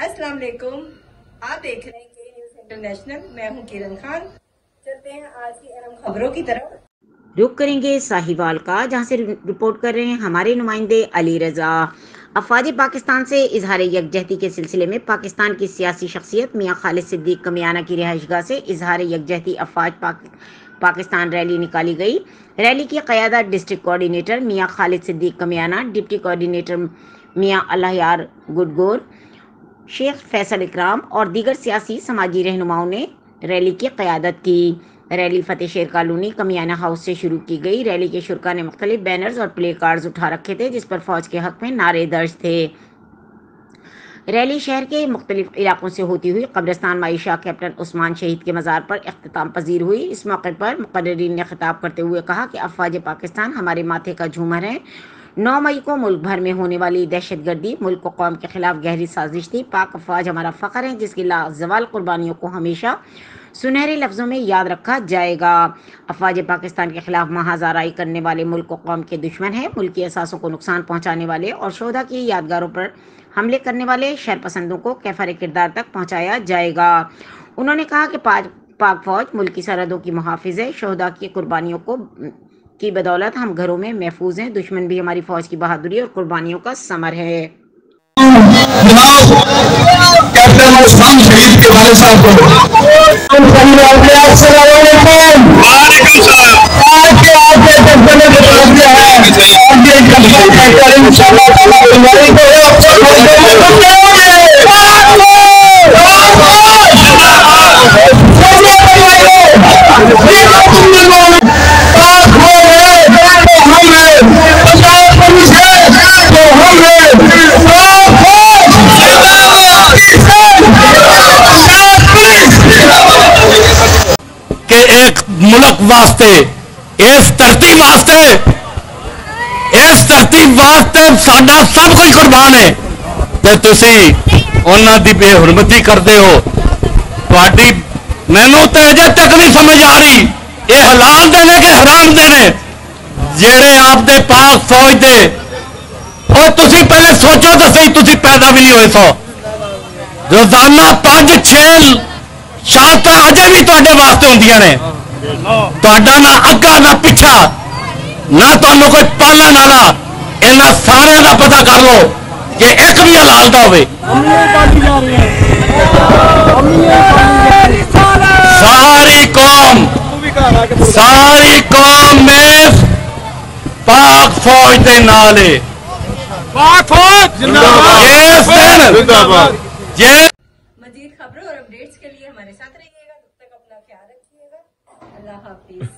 अस्सलाम वालेकुम। आप देख रहे हैं के न्यूज़ इंटरनेशनल मैं हूँ किरण खान। चलते हैं आज की अहम खबरों की तरफ़। रुक करेंगे साहिवाल का जहाँ से रिपोर्ट कर रहे हैं हमारे नुमाइंदे अली रजा। अफवाज पाकिस्तान से इजहार यकजहती के सिलसिले में पाकिस्तान की सियासी शख्सियत मियाँ खालिद सिद्दीक कमियाना की रिहाइशगाह से इजहार यकजहती अफवाज पाक, पाकिस्तान रैली निकाली गई। रैली की क्यादत डिस्ट्रिक्ट कोऑर्डिनेटर मियाँ खालिद सिद्दीक कमियाना डिप्टी कोऑर्डिनेटर मियाँ अल्लाह गुडगोर शेख फैसल इकराम और दीगर सियासी समाजी रहनुमाओं ने रैली की क्यादत की। रैली फतेह शेर कॉलोनी, कमियाना हाउस से शुरू की गई। रैली के शुरा ने मुख्तलिफ़ बैनर्स और प्ले कार्ड्स उठा रखे थे, जिस पर फौज के हक में नारे दर्ज थे। रैली शहर के मुख्तलिफ़ इलाकों से होती हुई कब्रस्तान मायशा कैप्टन उस्मान शहीद के मज़ार पर अख्ताम पजीर हुई। इस मौके पर मुकर्रीन ने खिताब करते हुए कहा कि अफवाज पाकिस्तान हमारे माथे का झूमर है। नौ मई को मुल्क भर में होने वाली दहशत गर्दी। मुल्क कौम के खिलाफ गहरी साजिश थी। पाक अफवाज हमारा फ़ख्र है, जिसकी लाजवाल कुर्बानियों को हमेशा सुनहरे लफ्ज़ों में याद रखा जाएगा। अफवाज पाकिस्तान के खिलाफ महाजाराई करने वाले मुल्क कौम के दुश्मन है। मुल्क असासों को नुकसान पहुँचाने वाले और शोधा की यादगारों पर हमले करने वाले शरपसंदों को कैफर किरदार तक पहुँचाया जाएगा। उन्होंने कहा कि पाक फौज मुल्क सरहदों की मुहाफ़ है। शहदा की कुर्बानियों को की बदौलत हम घरों में महफूज हैं। दुश्मन भी हमारी फौज की बहादुरी और कुर्बानियों का समर है। कैप्टन उस्मान शहीद के वाले साहब ਕਿ ਇੱਕ ਮੁਲਕ ਵਾਸਤੇ ਇਸ ਧਰਤੀ ਵਾਸਤੇ ਇਸ ਧਰਤੀ ਵਾਸਤੇ ਸਾਡਾ ਸਭ ਕੁਝ ਕੁਰਬਾਨ ਹੈ ਤੇ ਤੁਸੀਂ ਉਹਨਾਂ ਦੀ ਬੇਹਰਮਤੀ ਕਰਦੇ ਹੋ ਤੁਹਾਡੀ ਮੈਨੂੰ ਤਾਂ ਅਜੇ ਤੱਕ ਨਹੀਂ ਸਮਝ ਆ ਰਹੀ ਇਹ ਹਲਾਲ ਦੇ ਨੇ ਕਿ ਹਰਾਮ ਦੇ ਨੇ ਜਿਹੜੇ ਆਪਦੇ ਪਾਕ ਫੌਜ ਦੇ ਉਹ ਤੁਸੀਂ ਪਹਿਲੇ ਸੋਚੋ ਤਾਂ ਸਹੀ ਤੁਸੀਂ ਪੈਦਾ ਵੀ ਨਹੀਂ ਹੋਏ ਸੋ ਰੋਜ਼ਾਨਾ 5 6 ਸ਼ਹਾਦਤਾਂ ਅਜੇ ਵੀ ਤੁਹਾਡੇ ਵਾਸਤੇ ਹੁੰਦੀਆਂ ਨੇ ਤੁਹਾਡਾ ਨਾ ਅੱਗਾ ਨਾ ਪਿੱਛਾ ਨਾ ਤੁਹਾਨੂੰ ਕੋਈ ਪਾਲਣ ਵਾਲਾ ਇਹਨਾਂ ਸਾਰਿਆਂ ਦਾ ਪਤਾ ਕਰ ਲਓ ਕਿ ਇੱਕ ਵੀ ਹਲਾਲ ਦਾ ਹੋਵੇ ਸਾਰੀ ਕੌਮ ਸਾਰੀ ਕੌਮ में पाक फौज के नाल मजीद खबरों और अपडेट्स के लिए हमारे साथ रहिएगा तब तक अपना ख्याल रखिएगा। अल्लाह हाफिज।